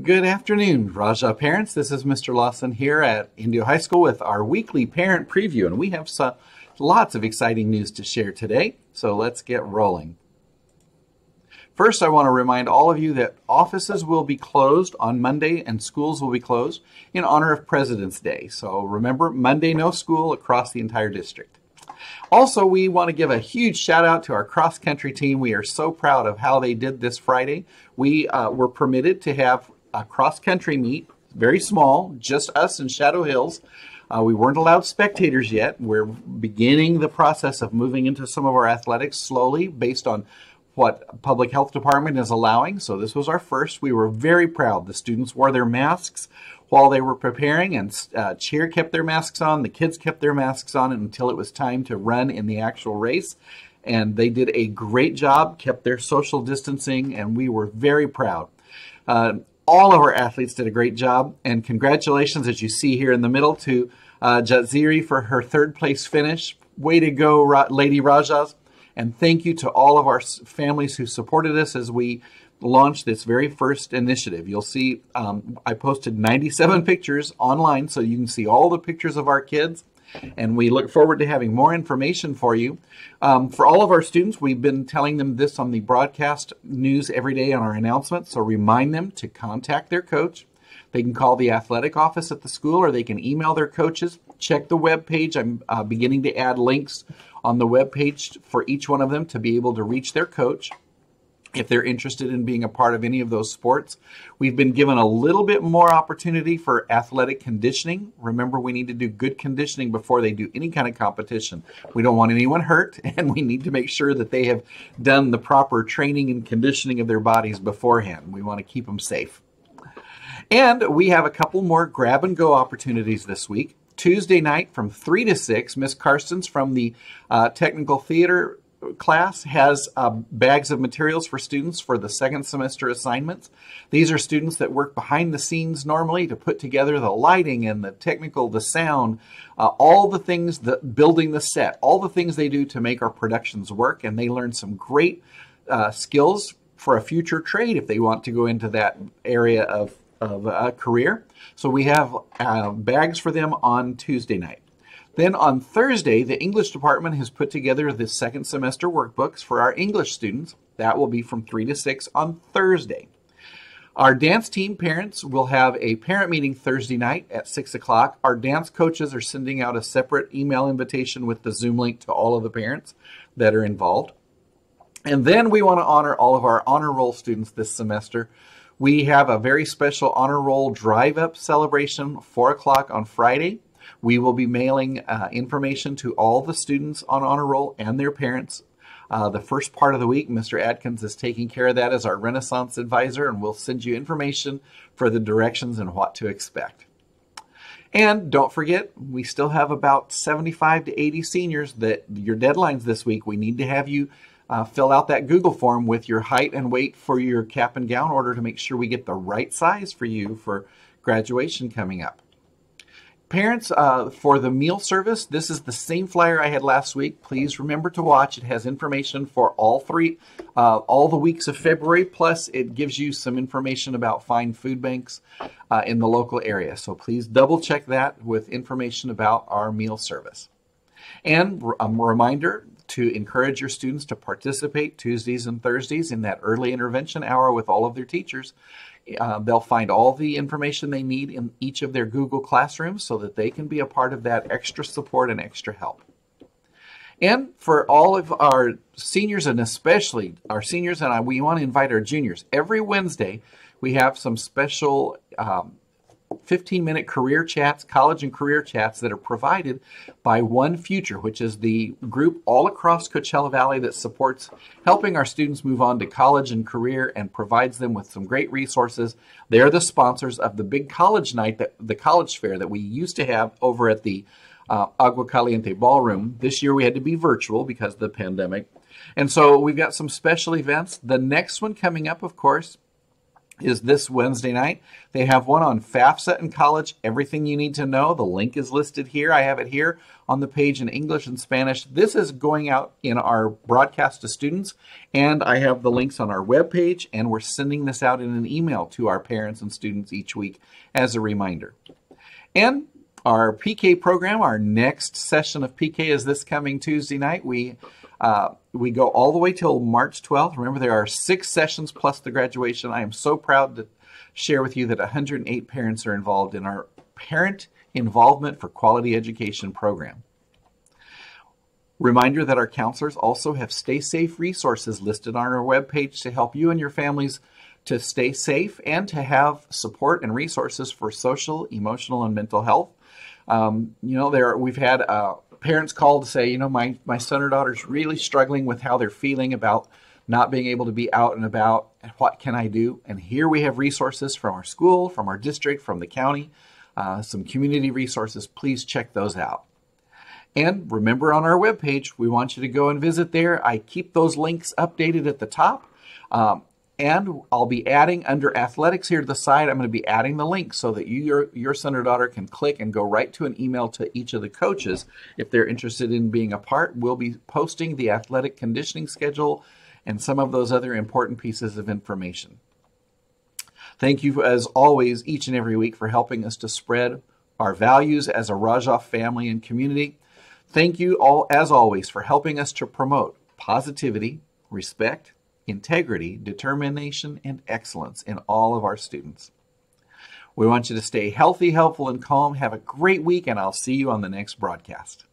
Good afternoon, Rajah parents. This is Mr. Lawson here at Indio High School with our weekly parent preview, and we have some, lots of exciting news to share today. So let's get rolling. First, I want to remind all of you that offices will be closed on Monday and schools will be closed in honor of President's Day. So remember, Monday, no school across the entire district. Also, we want to give a huge shout out to our cross country team. We are so proud of how they did this Friday. We uh, were permitted to have a cross country meet, very small, just us and Shadow Hills. Uh, we weren't allowed spectators yet. We're beginning the process of moving into some of our athletics slowly based on what public health department is allowing. So this was our first. We were very proud. The students wore their masks while they were preparing and uh, cheer kept their masks on. The kids kept their masks on until it was time to run in the actual race. And they did a great job, kept their social distancing, and we were very proud. Uh, all of our athletes did a great job, and congratulations, as you see here in the middle, to uh, Jatziri for her third place finish. Way to go, Ra- Lady Rajahs. And thank you to all of our families who supported us as we launched this very first initiative. You'll see um, I posted 97 pictures online so you can see all the pictures of our kids and we look forward to having more information for you. Um, for all of our students, we've been telling them this on the broadcast news every day on our announcements, so remind them to contact their coach. They can call the athletic office at the school or they can email their coaches. Check the web page. I'm uh, beginning to add links on the web page for each one of them to be able to reach their coach if they're interested in being a part of any of those sports. We've been given a little bit more opportunity for athletic conditioning. Remember, we need to do good conditioning before they do any kind of competition. We don't want anyone hurt, and we need to make sure that they have done the proper training and conditioning of their bodies beforehand. We want to keep them safe. And we have a couple more grab and go opportunities this week. Tuesday night from 3 to 6, Miss Carstens from the uh, Technical Theater class has uh, bags of materials for students for the second semester assignments. These are students that work behind the scenes normally to put together the lighting and the technical, the sound, uh, all the things that building the set, all the things they do to make our productions work. And they learn some great uh, skills for a future trade if they want to go into that area of, of a career. So we have uh, bags for them on Tuesday night. Then on Thursday, the English department has put together the second semester workbooks for our English students. That will be from 3 to 6 on Thursday. Our dance team parents will have a parent meeting Thursday night at 6 o'clock. Our dance coaches are sending out a separate email invitation with the Zoom link to all of the parents that are involved. And then we want to honor all of our honor roll students this semester. We have a very special honor roll drive up celebration, 4 o'clock on Friday. We will be mailing uh, information to all the students on honor roll and their parents. Uh, the first part of the week, Mr. Atkins is taking care of that as our Renaissance advisor, and we'll send you information for the directions and what to expect. And don't forget, we still have about 75 to 80 seniors that your deadlines this week. We need to have you uh, fill out that Google form with your height and weight for your cap and gown order to make sure we get the right size for you for graduation coming up. Parents, uh, for the meal service, this is the same flyer I had last week. Please remember to watch. It has information for all three, uh, all the weeks of February, plus it gives you some information about fine food banks uh, in the local area. So please double check that with information about our meal service. And a reminder to encourage your students to participate Tuesdays and Thursdays in that early intervention hour with all of their teachers. Uh, they'll find all the information they need in each of their Google classrooms so that they can be a part of that extra support and extra help. And for all of our seniors and especially our seniors, and I, we want to invite our juniors. Every Wednesday, we have some special um, 15 minute career chats, college and career chats that are provided by One Future, which is the group all across Coachella Valley that supports helping our students move on to college and career and provides them with some great resources. They are the sponsors of the big college night, that, the college fair that we used to have over at the uh, Agua Caliente Ballroom. This year we had to be virtual because of the pandemic. And so we've got some special events. The next one coming up, of course, is this Wednesday night. They have one on FAFSA in college, everything you need to know. The link is listed here. I have it here on the page in English and Spanish. This is going out in our broadcast to students, and I have the links on our webpage, and we're sending this out in an email to our parents and students each week as a reminder. And our PIQE program, our next session of PIQE is this coming Tuesday night. We uh, we go all the way till March 12th. Remember, there are six sessions plus the graduation. I am so proud to share with you that 108 parents are involved in our Parent Involvement for Quality Education program. Reminder that our counselors also have Stay Safe resources listed on our webpage to help you and your families to stay safe and to have support and resources for social, emotional, and mental health. Um, you know, there we've had uh, parents call to say, you know, my, my son or daughter's really struggling with how they're feeling about not being able to be out and about. What can I do? And here we have resources from our school, from our district, from the county, uh, some community resources. Please check those out. And remember on our webpage, we want you to go and visit there. I keep those links updated at the top. Um, and I'll be adding under athletics here to the side, I'm going to be adding the link so that you, your, your son or daughter can click and go right to an email to each of the coaches if they're interested in being a part. We'll be posting the athletic conditioning schedule and some of those other important pieces of information. Thank you, as always, each and every week for helping us to spread our values as a Rajah family and community. Thank you all, as always, for helping us to promote positivity, respect, integrity, determination, and excellence in all of our students. We want you to stay healthy, helpful, and calm. Have a great week, and I'll see you on the next broadcast.